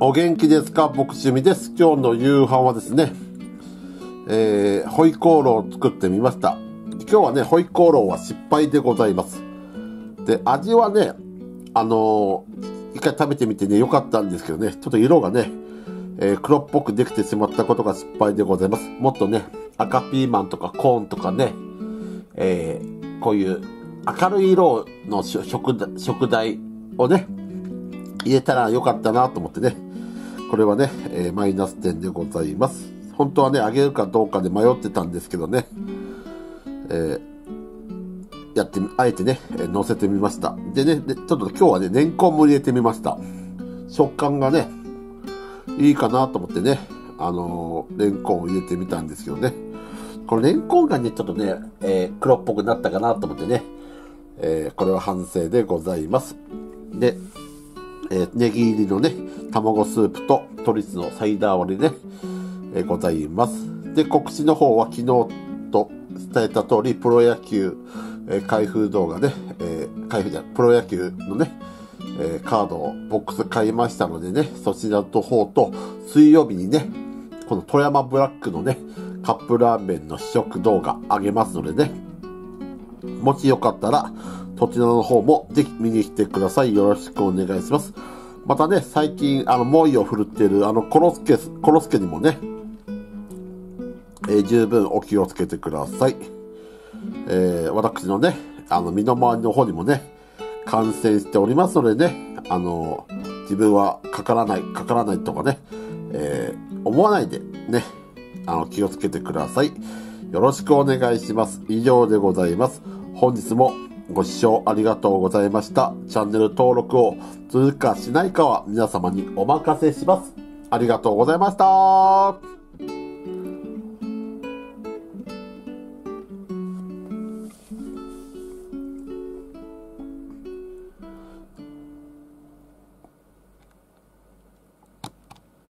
お元気ですか？僕趣味です。今日の夕飯はですね、えー、ホイコーローを作ってみました。今日はね、ホイコーローは失敗でございます。で、味はね、あのー、一回食べてみてね、良かったんですけどね、ちょっと色がね、えー、黒っぽくできてしまったことが失敗でございます。もっとね、赤ピーマンとかコーンとかね、えー、こういう明るい色の食食材をね、入れたらよかったなと思ってね、これはね、えー、マイナス点でございます。本当はね、あげるかどうかで迷ってたんですけどね、えー、やって、あえてね、え、乗せてみました。でねで、ちょっと今日はね、レンコンも入れてみました。食感がね、いいかなと思ってね、あのー、レンコンを入れてみたんですけどね。このレンコンがね、ちょっとね、えー、黒っぽくなったかなと思ってね、えー、これは反省でございます。で、えー、ネギ入りのね、卵スープとトリスのサイダー割りね、えー、ございます。で、告知の方は昨日と伝えた通り、プロ野球、えー、開封動画ね、えー、開封じゃプロ野球のね、えー、カードをボックス買いましたのでね、そちらの方と、水曜日にね、この富山ブラックのね、カップラーメンの試食動画あげますのでね、もしよかったら、そちらの方もぜひ見に来てください。よろしくお願いします。またね、最近、あの、猛威を振るっている、あの、コロスケ、コロスケにもね、えー、十分お気をつけてください。えー、私のね、あの、身の回りの方にもね、感染しておりますのでね、あの、自分はかからない、かからないとかね、えー、思わないでね、あの、気をつけてください。よろしくお願いします。以上でございます。本日もご視聴ありがとうございました。チャンネル登録をするかしないかは皆様にお任せします。ありがとうございました。